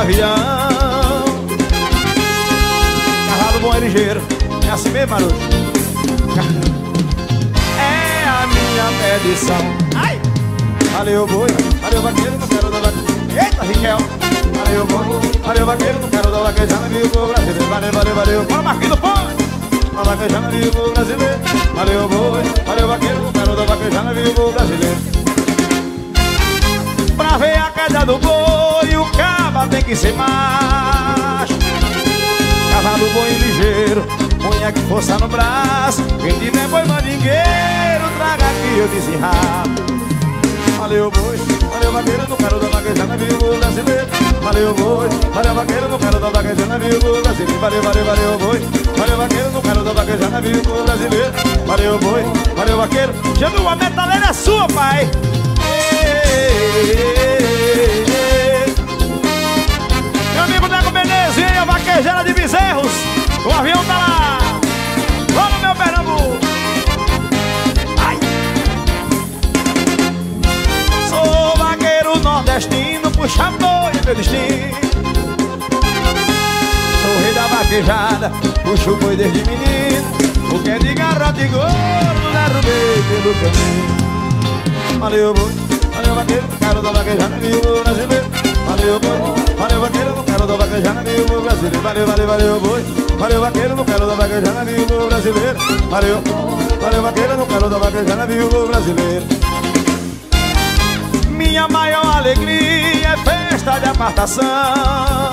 avião Carrado bom e ligeiro É assim mesmo, Marujo? É a minha medição. Ai! Valeu, boi, valeu, vaqueiro, não quero dar vaqueiro. Eita, Riquel. Valeu, boi, valeu, vaqueiro, não quero dar vaquejada, viu, pro brasileiro Valeu, valeu, valeu. Bora, Marquinhos, põe! Uma vaquejada, viu, pro brasileiro. Valeu, boi, valeu, vaqueiro, não quero dar vaquejada, viu, pro brasileiro. Pra ver a queda do boi, o tem que ser macho. Cavalo bom e ligeiro, punha que força no braço. Quem tiver boi mandingueiro, traga aqui eu desenrabo. Valeu boi, valeu vaqueiro, não quero dar vaquejada, vivo brasileiro Valeu boi, valeu vaqueiro, não quero dar vaquejada, vivo brasileiro Valeu, valeu, valeu boi, valeu vaqueiro, não quero dar vaquejada, vivo brasileiro Valeu boi, valeu vaqueiro, Jandu, a metaleira é sua, pai. Meu vaquejada Puxo o boi desde menino O que é de garrote e gordo Derrubei pelo caminho. Valeu, boi Valeu, vaqueiro, quero da vaquejada, viu, brasileiro Valeu, boi, valeu, vaqueiro, não quero da vaquejada, viu, brasileiro. Valeu, valeu, valeu, boi Valeu, vaqueiro, não quero da vaquejada, viu, brasileiro. Valeu, valeu, vaqueiro, não quero da vaquejada, viu, brasileiro. Minha maior alegria é festa de apartação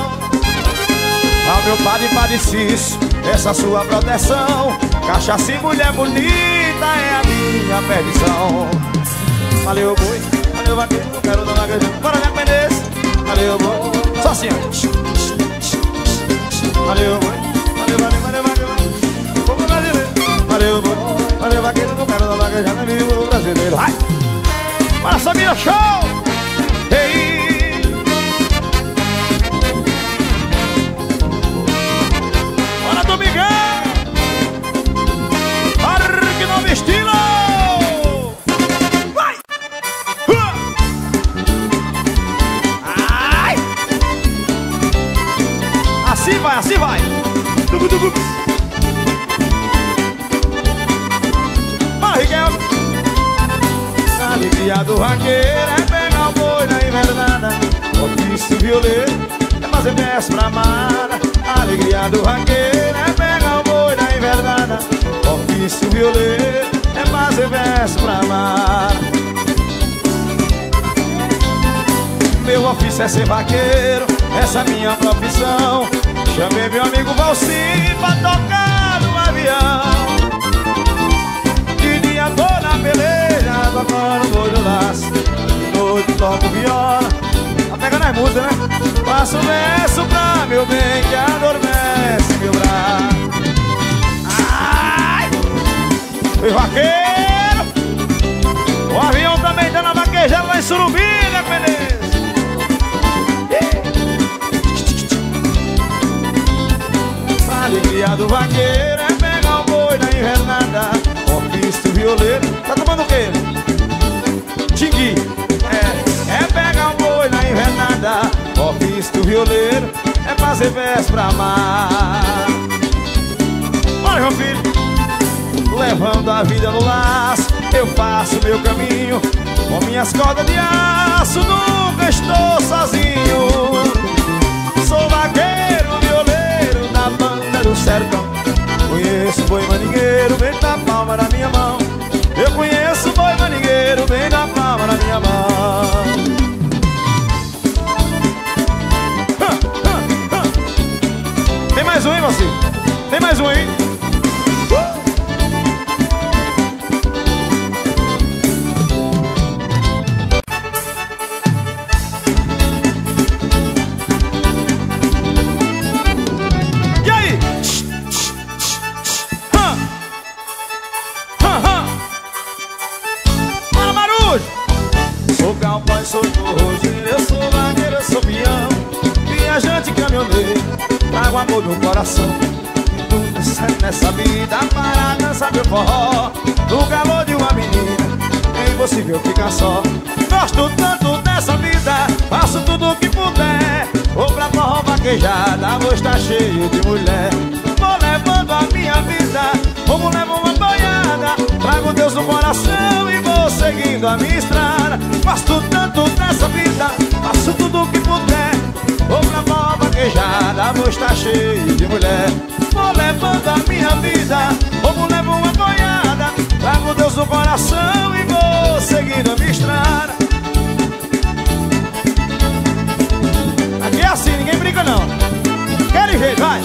Ao meu padre, Cício, essa sua proteção. Cachaça e mulher bonita é a minha perdição. Valeu, boi. Valeu, vaqueiro, não quero dar vaquejada Bora, minha Menezes Valeu, boi. Só assim, ó. Valeu, boi. Valeu, valeu, valeu, valeu. Vamos brasileiro Valeu, boi. Valeu, vaqueiro, não quero dar vaquejada Vivo brasileiro Vai. Bora, Samira, show vaqueiro é pegar o boi na invernada. Ofício violeiro é fazer verso pra amar. Meu ofício é ser vaqueiro, essa é minha profissão Chamei meu amigo Valci pra tocar no avião De dia tô na peleja, tocando boi do laço De noite toco viola Tá pegando as músicas, né? Faço verso pra meu bem que adormece meu braço Ai! Foi vaqueiro! O avião também tá na vaquejada lá em Surubim, né, Menezes? A alegria do vaqueiro é pegar o boi na invernada Ofício violeiro Tá tomando o quê? Violeiro É fazer verso pra amar. Olha, meu filho Levando a vida no laço Eu faço meu caminho Com minhas cordas de aço Nunca estou sozinho. Sou vaqueiro, violeiro da banda do sertão. Conheço boi manigueiro, vem da palma na minha mão. Eu conheço boi manigueiro, vem da palma na minha mão vou estar cheio de mulher. Vou levando a minha vida, como levo uma banhada Trago Deus no coração e vou seguindo a minha estrada. Aqui é assim, ninguém brinca não. Quer jeito, vai.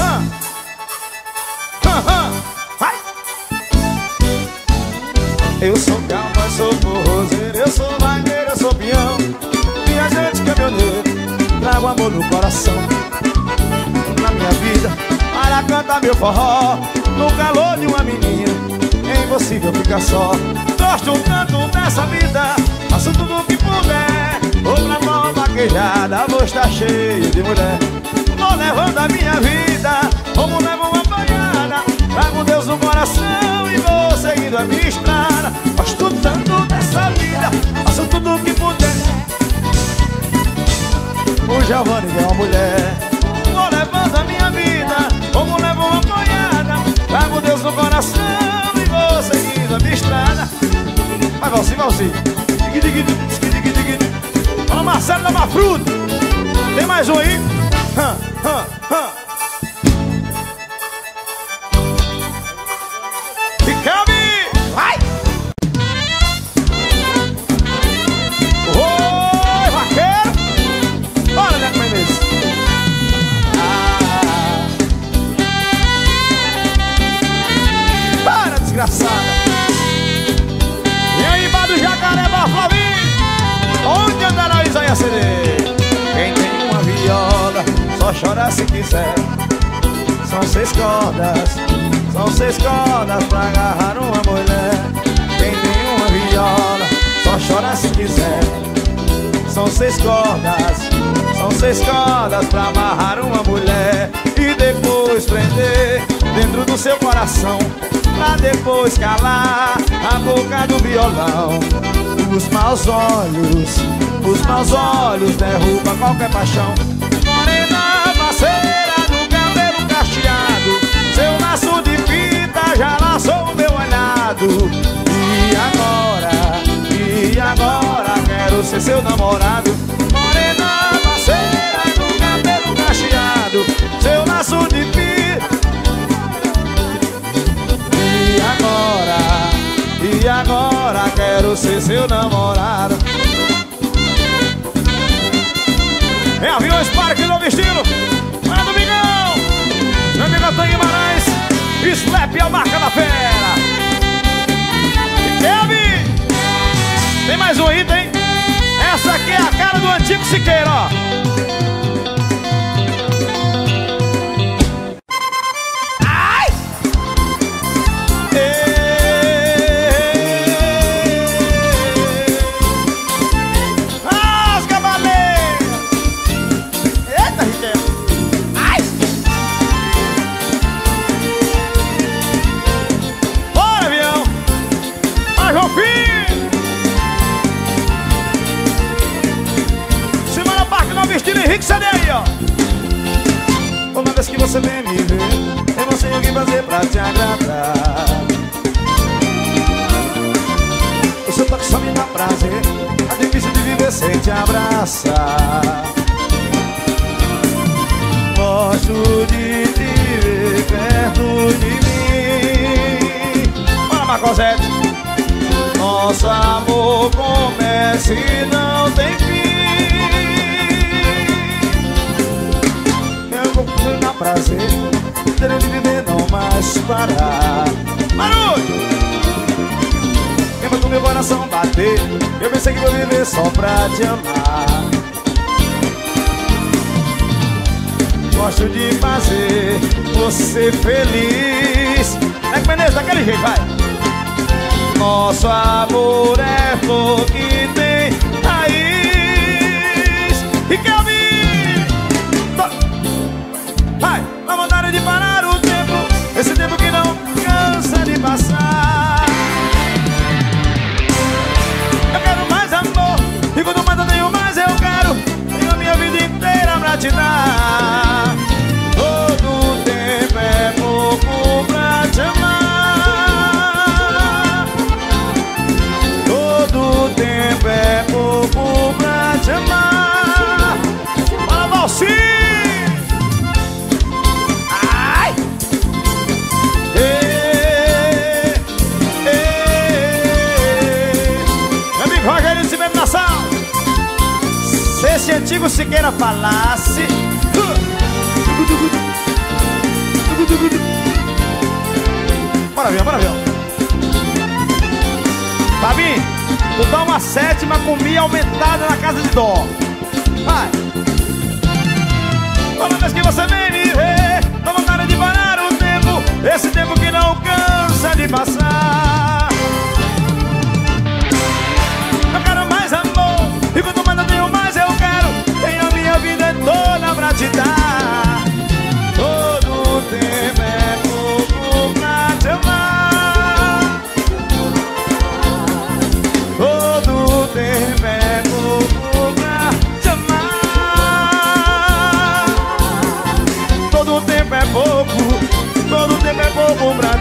Ah. Ah, ah. Vai. Eu sou calma, sou forrozeiro Eu sou vagueiro, eu sou peão Caminhoneiro Trago amor no coração. Na minha vida Para cantar meu forró No calor de uma menina É impossível ficar só. Gosto tanto dessa vida Faço tudo o que puder. Vou pra mão vaquejada Vou estar cheio de mulher. Vou levando a minha vida Como levo uma banhada Trago Deus no coração E vou seguindo a minha estrada. Gosto tanto dessa vida Faço tudo o que puder O Giovanni é uma mulher. Vou levando a minha vida Como levo uma banhada Trago Deus no coração E vou seguindo a minha estrada. Vai, Valci, Valci. Fala, Marcelo da Mafruta. Tem mais um aí? Hã, hã, hã. Chora se quiser São seis cordas, são seis cordas pra agarrar uma mulher. Quem tem uma viola só chora se quiser. São seis cordas, são seis cordas pra amarrar uma mulher E depois prender dentro do seu coração Pra depois calar a boca do violão. Os maus olhos, os maus olhos derrubam qualquer paixão Parceira do cabelo cacheado. Seu laço de fita já laçou o meu olhado. E agora, e agora quero ser seu namorado. Morena parceira do cabelo cacheado. Seu laço de fita. E agora, e agora quero ser seu namorado. É aviões Parque Novo Estilo Slap é a marca da fera Kevin Tem mais um aí, tem? Essa aqui é a cara do antigo Siqueira, ó Do meu coração bater. Eu pensei que vou viver só pra te amar. Gosto de fazer você feliz. É que Menezes, daquele jeito, vai. Nosso amor é flor que tem raiz. E que eu esse antigo Siqueira falasse Bora ver, bora ver. Fabinho, tu dá uma sétima com mi aumentada na casa de dó. Vai. Toda vez que você vem me ver Dá vontade de parar o tempo. Esse tempo que não cansa de passar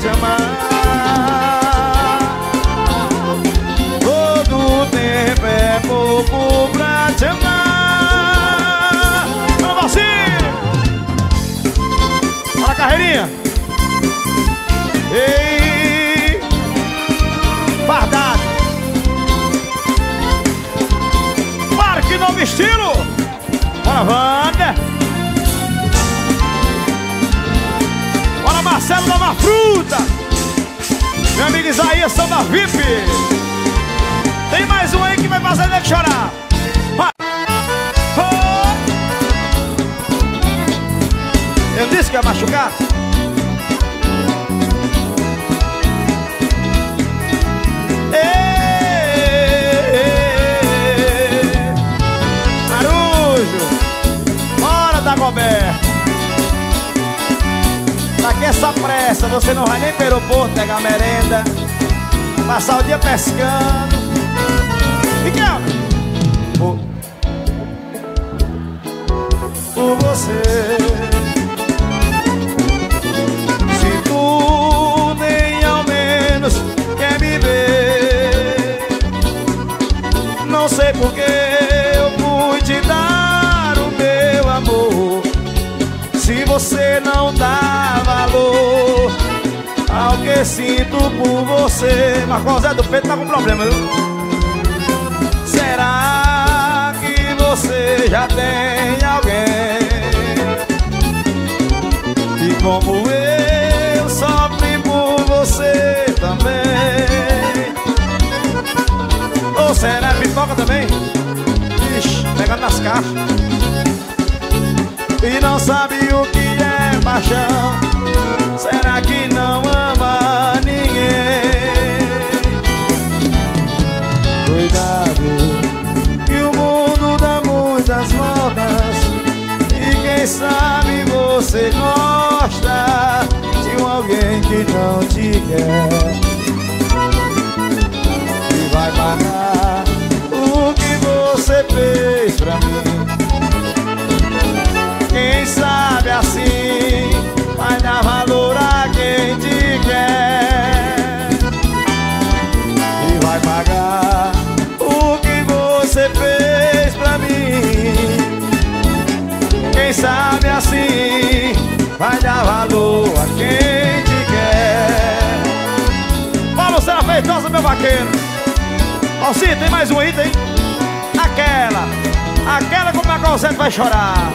amar Todo tempo é pouco pra te amar Vamos, Valcinho! Olha a carreirinha! Ei! Fardado! Parque Novo Estilo! Bora, Wanda! Nova Fruta! Meu amigo Isaías são da VIP! Tem mais um aí que vai fazer ele chorar! Oh! Eu disse que ia machucar? Essa pressa, você não vai nem para o aeroporto pegar merenda, passar o dia pescando. É? Por, por você. Sinto por você Marcos Zé do Peito tá com problema, viu? Será que você já tem alguém? E como eu sofri por você também Ou será pipoca também? Ixi, pegando nas caixas E não sabe o que é paixão Será que não ama sabe você gosta De um alguém que não te quer Alci, tem mais um aí, tem? Aquela, aquela como a você vai chorar.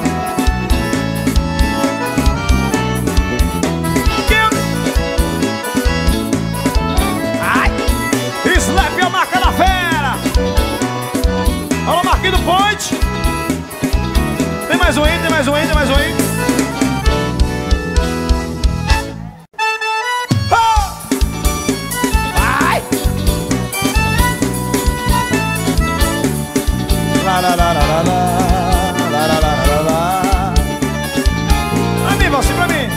Ai, Slap é a marca da fera. Alô, Marquinhos do Ponte. Tem mais um aí, tem mais um aí, tem mais um aí. Pra mim, você pra mim.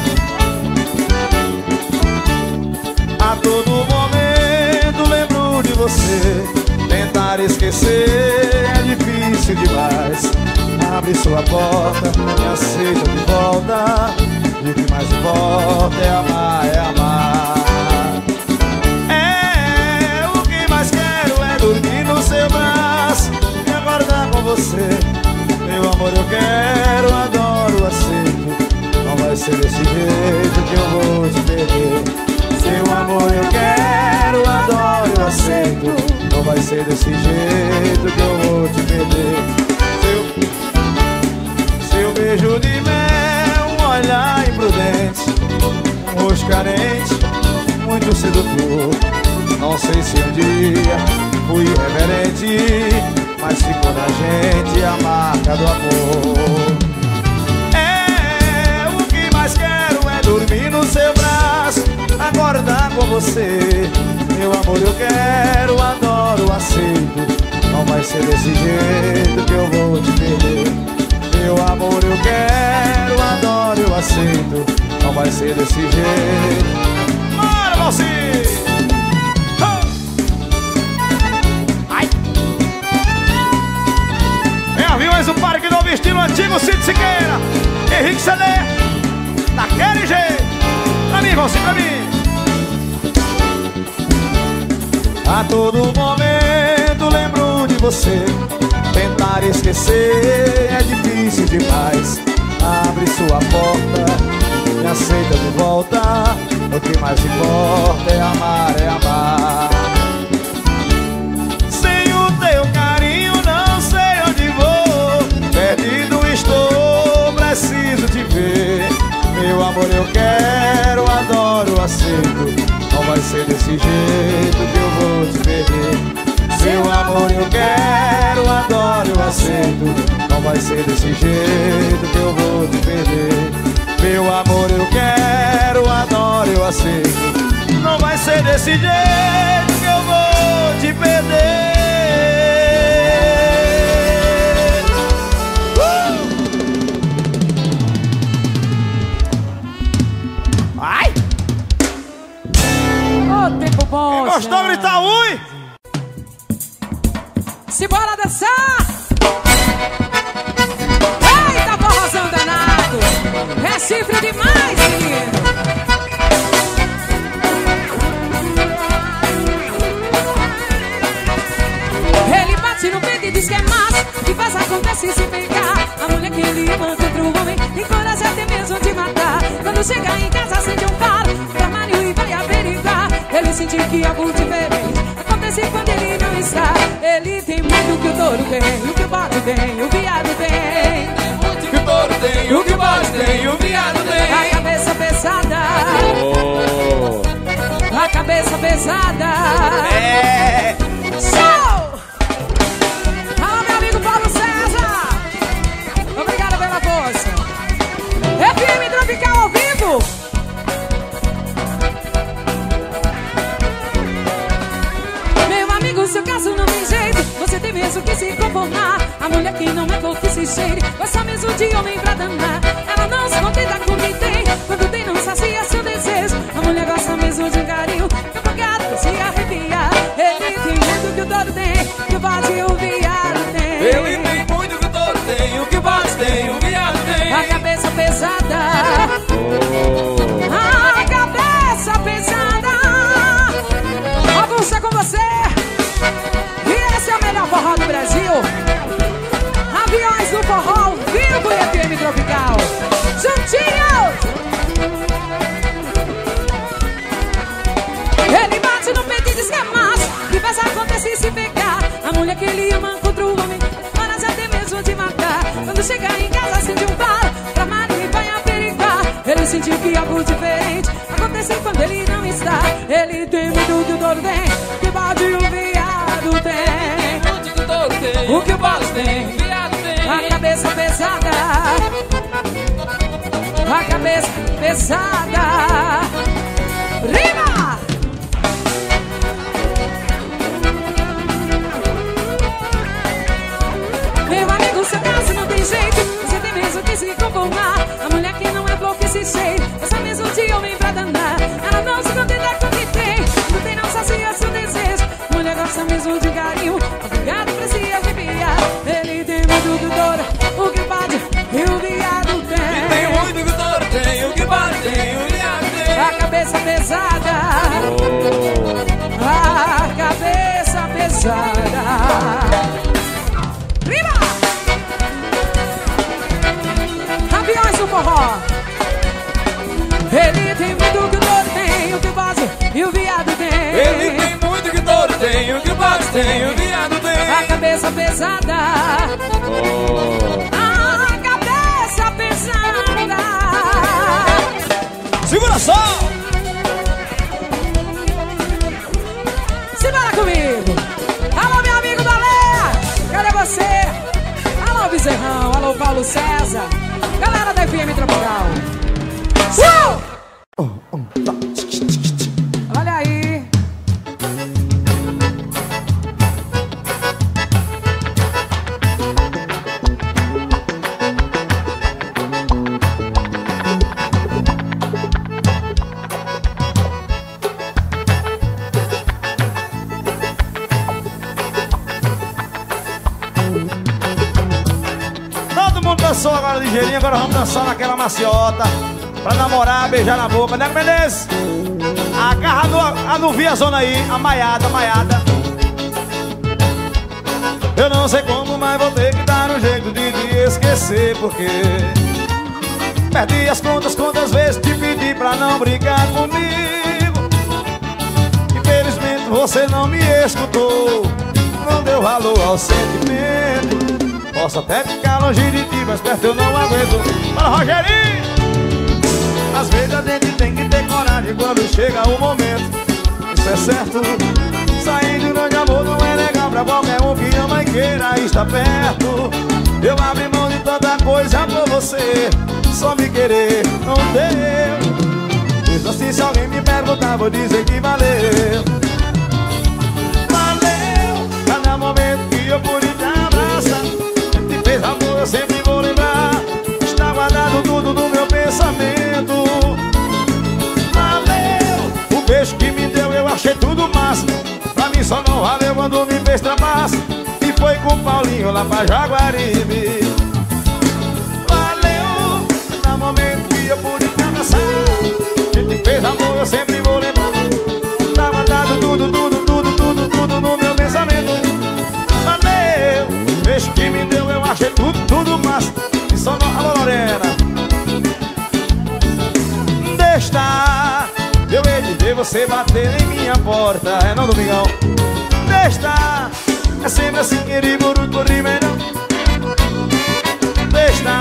A todo momento lembro de você. Tentar esquecer é difícil demais. Abre sua porta, me aceita de volta. E o que mais importa é amar, é amar. Você. Meu amor, eu quero, adoro, aceito. Não vai ser desse jeito que eu vou te perder. Seu amor, eu quero, adoro, aceito. Não vai ser desse jeito que eu vou te perder. Seu, seu beijo de mel, um olhar imprudente, um rosto carente, muito sedutor. Não sei se um dia fui irreverente, mas ficou na gente a marca do amor. É, o que mais quero é dormir no seu braço, acordar com você. Meu amor, eu quero, adoro, aceito. Não vai ser desse jeito que eu vou te perder. Meu amor, eu quero, adoro, eu aceito. Não vai ser desse jeito. Bora, Valci! Em aviões, o Parque Novo Estilo Antigo Cid Siqueira. Henrique Celé Daquele jeito. Pra mim, você, pra mim. A todo momento lembro de você. Tentar esquecer é difícil demais. Abre sua porta Me aceita de volta. O que mais importa é amar, é amar vai ser desse jeito que eu vou te perder. Seu amor eu quero, adoro, eu aceito. Não vai ser desse jeito que eu vou te perder. Meu amor eu quero, adoro, eu aceito. Não vai ser desse jeito que eu vou te perder Gostou gritar ui? Se bora dançar! Eita, forrozão danado! É chifre demais, menino! Ele bate no peito e diz que é massa Que faz acontece se pegar A mulher que ele ama contra o homem Encoraja até mesmo de matar Quando chega em casa acende um faro sentiu que algo diferente Acontece quando ele não está. Ele tem muito que o touro tem O que o bode tem, o viado tem. O que o touro tem, o que o bode tem, o viado tem. A cabeça pesada. A cabeça pesada. É! Mesmo que se conformar. A mulher que não é cor que se cheire Gosta mesmo de homem pra danar. Ela não se contenta com quem tem. Quando que algo diferente Acontece quando ele não está. Ele tem tudo que o touro tem. Que o bode o viado tem. O que o touro tem, O que o bode tem. O viado tem. A cabeça pesada. A cabeça pesada de carinho. Obrigado por esse arrepiar Ele tem muito que dor. O que pode e o viado tem. Tem muito que dor, tem o que bate, tem o viado tem. A cabeça pesada. A cabeça pesada. Viva! Campeões do forró. Ele tem muito que dor tem O que base e o viado tem o que bate, tem o viado A tem cabeça pesada. A cabeça pesada. Segura só! Simbora comigo. Alô meu amigo Balé. Cadê você? Alô Bezerrão, alô Paulo César. Galera da FM Tropical dançar naquela maciota. Pra namorar, beijar na boca. Nego Menezes, agarra no, a no via zona aí, a maiada, a maiada. Eu não sei como, mas vou ter que dar um jeito de te esquecer, porque perdi as contas quantas vezes te pedi pra não brigar comigo. Infelizmente você não me escutou, não deu valor ao sentimento. Posso até ficar longe de ti, mas perto eu não aguento. Fala, Rogerinho! Às vezes a gente tem que ter coragem quando chega o momento. Isso é certo. Sair de grande amor não é legal pra qualquer um que ama e queira estar perto. Eu abri mão de tanta coisa por você. Só me querer não deu. Mesmo assim, se alguém me perguntar, vou dizer que valeu. Valeu cada momento que eu pude te abraçar. Te fez amor, eu sempre vou lembrar. Guardado tudo no meu pensamento. Valeu o beijo que me deu, eu achei tudo massa. Pra mim só não valeu quando me fez trapaça. E foi com o Paulinho lá pra Jaguaribe. Valeu cada momento que eu pude te abraçar. Que te fez amor, eu sempre vou lembrar. Tá guardado tudo, tudo, tudo, tudo, tudo no meu pensamento. Valeu, beijo que me deu, eu achei tudo, tudo massa. Lorena. Deixa, eu hei de ver você bater em minha porta. É não, Domingão. Deixa, é sempre assim, querido, por ribeirão. Deixa,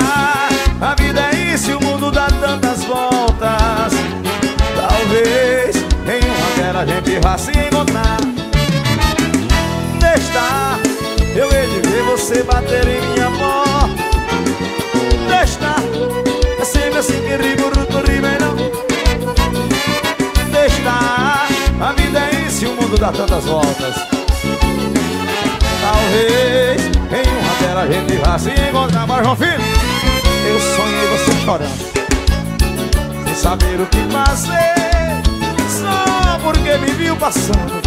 a vida é isso e o mundo dá tantas voltas. Talvez em uma dela a gente vá se encontrar. Deixa, eu hei de ver você bater em minha sempre assim que do ribeirão. Deixa, a vida é isso e o mundo dá tantas voltas. Talvez em uma dela a gente vá se encontrar. Mas, João Filho, eu sonhei você chorando sem saber o que fazer Só porque me viu passando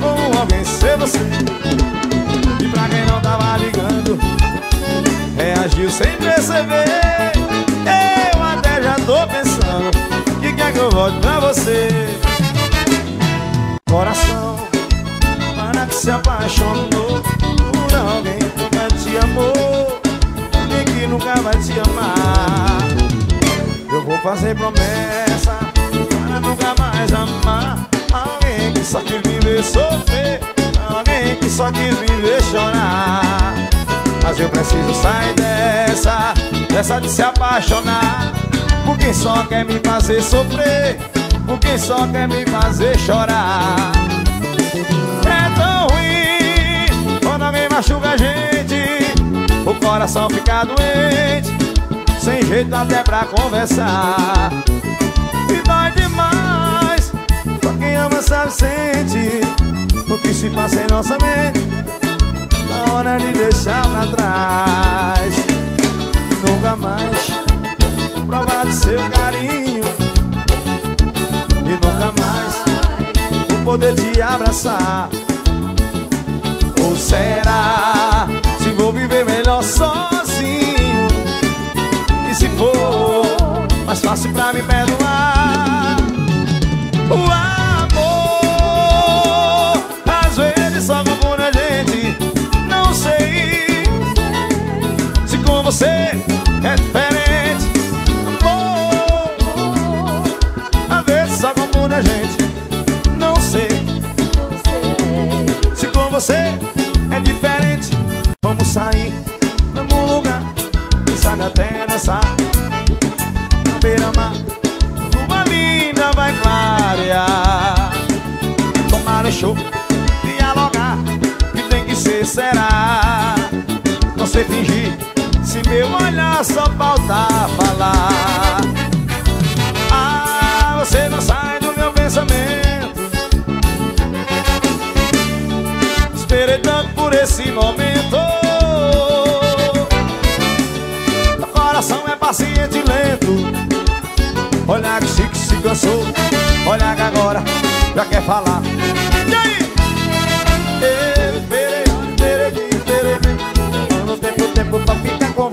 Com alguém ser você E pra quem não tava ligando Reagiu sem perceber tô pensando Que quer que eu volte pra você Coração Para que se apaixonou Por alguém que nunca te amou E que nunca vai te amar eu vou fazer promessa para nunca mais amar alguém que só quis me ver sofrer, alguém que só quis me ver chorar. Eu preciso sair dessa, dessa de se apaixonar. Por quem só quer me fazer sofrer, por quem só quer me fazer chorar. É tão ruim quando alguém machuca a gente, o coração fica doente sem jeito até pra conversar. E dói demais Só quem ama sabe sente O que se passa em nossa mente hora de deixar pra trás. Nunca mais provar do seu carinho. E nunca mais o poder te abraçar. Ou será se vou viver melhor sozinho? E se for mais fácil pra me perdoar? Uau! você é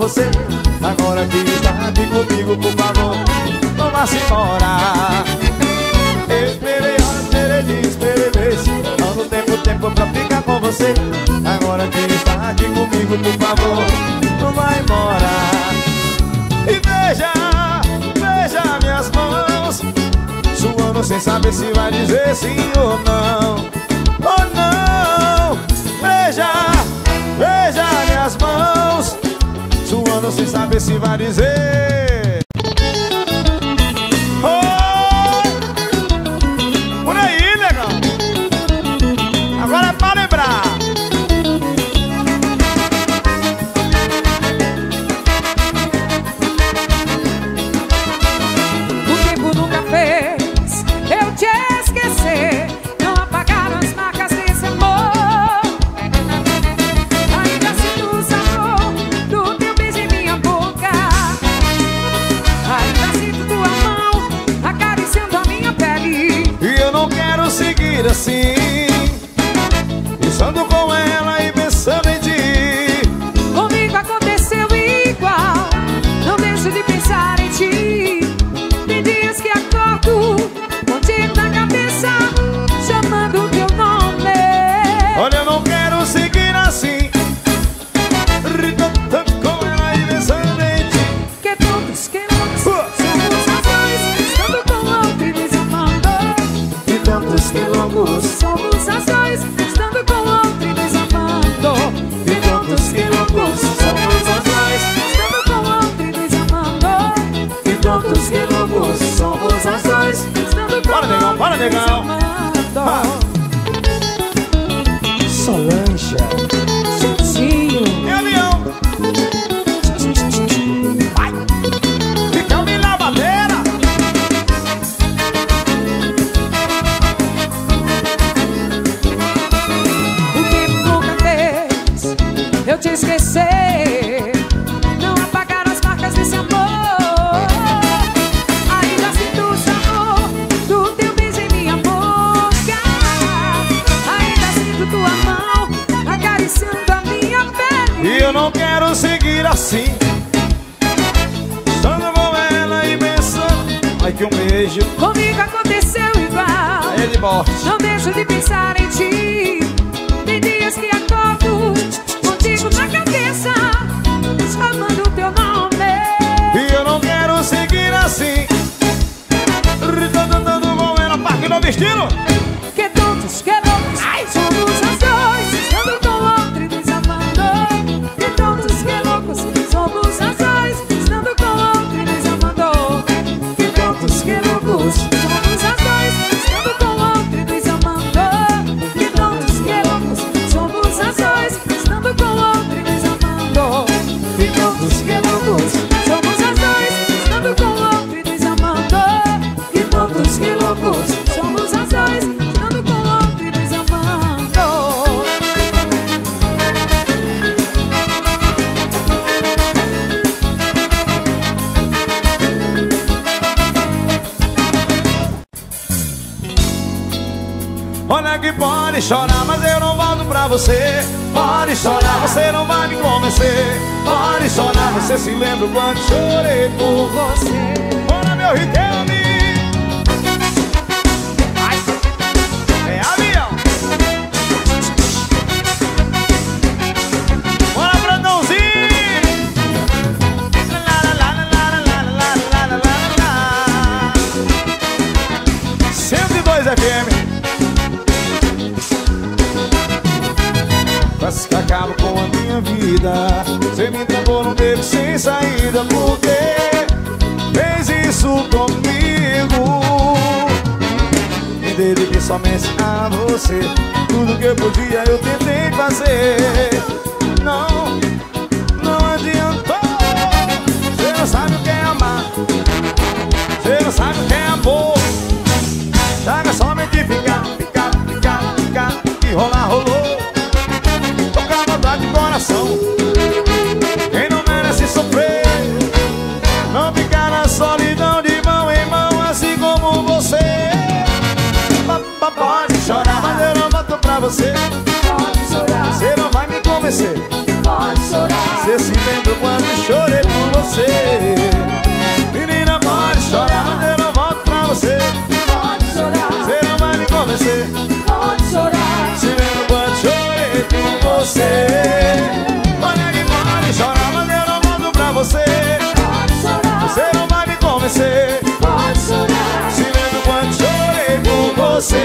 você. Agora que está aqui comigo, por favor Não vá se embora Esperei, esperei, esperei Todo tempo, tempo pra ficar com você. Agora que está aqui comigo, por favor Não vá embora. E veja, veja minhas mãos. Suando sem saber se vai dizer sim ou não. Ou oh, não Veja. não se sabe se vai dizer. assim eu te esquecer. Você. Pode chorar, você não vai me convencer. Pode chorar, você se lembra quando chorei por você. Bora meu Riquelme a minha vida. Você me trancou num beco sem saída Por que fez isso comigo? Me dediquei somente a você. Tudo que eu podia eu tentei fazer. Não, não adiantou. Você não sabe o que é amar. Você não sabe o que é amor coração. Quem não merece sofrer Não ficar na solidão de mão em mão Assim como você. Pa- Pode chorar, mas eu não volto pra você. Pode chorar, Você não vai me convencer. Pode chorar. Você se lembra quando chorei por você. Menina, pode chorar, mas eu não volto pra você. Pode chorar, Você não vai me convencer. Pode chorar. Se lembra quando chorei por você você